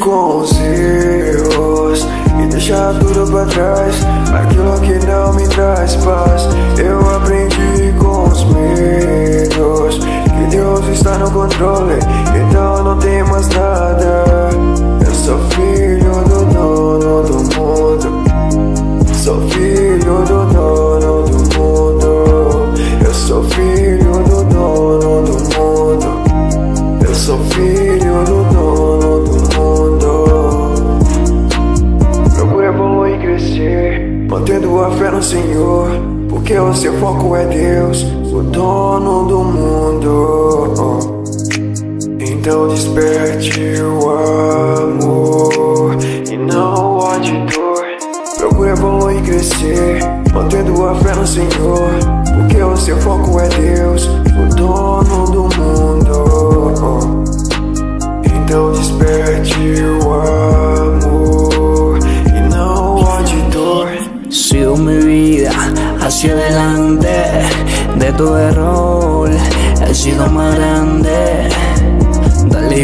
com os erros e deixar tudo pra trás. Aquilo que não me traz paz. Eu aprendi com os medos que Deus está no controle, então não tem mais nada. Eu sou filho do dono do mundo. Mantendo a fé no Senhor. Porque o seu foco é Deus, o dono do mundo. Então desperte o amor e não o dor. Procura evoluir e crescer, mantendo a fé no Senhor. Hacia adelante, de tu error he sido más grande.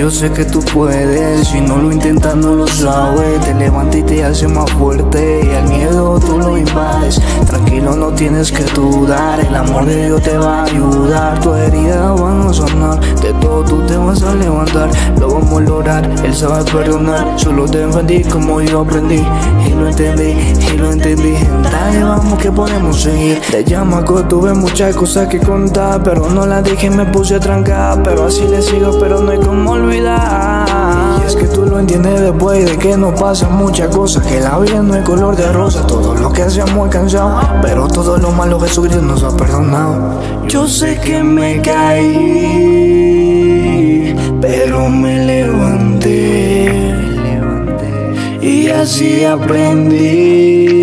Yo sé que tú puedes, si no lo intentas no lo sabes. Te levanta y te hace más fuerte, y al miedo tú lo invades. Tranquilo, no tienes que dudar, el amor de Dios te va a ayudar. Tu herida van a sanar, de todo tú te vas a levantar. Lo vamos a lograr, Él sabe perdonar. Solo te enfrentí como yo aprendí, y lo entendí, y lo entendí. Dale, vamos que podemos seguir. De llamaco tuve muchas cosas que contar, pero no las dije, me puse a trancar. Pero así le sigo, pero no hay como olvidar. Y es que tú lo entiendes después de que nos pasan muchas cosas. Que la vida no es color de rosa, todo lo que hacemos es cansado. Pero todo lo malo Jesucristo nos ha perdonado. Yo sé que me caí, pero me levanté. Y así aprendí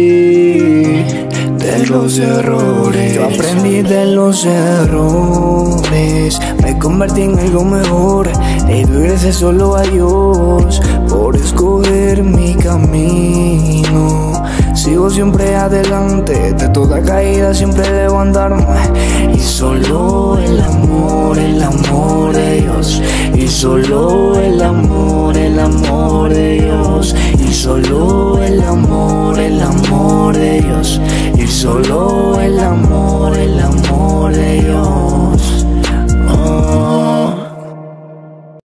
los errores. Yo aprendí de los errores. Me convertí en algo mejor. Le doy gracias solo a Dios por escoger mi camino. Sigo siempre adelante, de toda caída siempre levantarme. Y solo el amor, el amor de Dios. Y solo el amor, el amor de Dios. Y solo el amor, el amor de Dios solo el amor, el amor.